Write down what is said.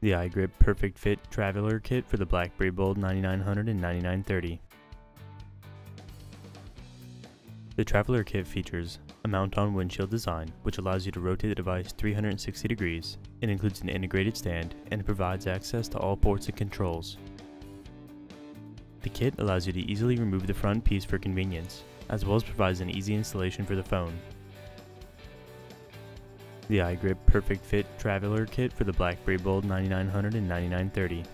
The iGrip PerfektFit Traveler Kit for the BlackBerry Bold 9900 and 9930. The Traveler Kit features a mount-on windshield design, which allows you to rotate the device 360 degrees. It includes an integrated stand, and it provides access to all ports and controls. The kit allows you to easily remove the front piece for convenience, as well as provides an easy installation for the phone. The iGrip PerfektFit Traveler Kit for the BlackBerry Bold 9900 and 9930.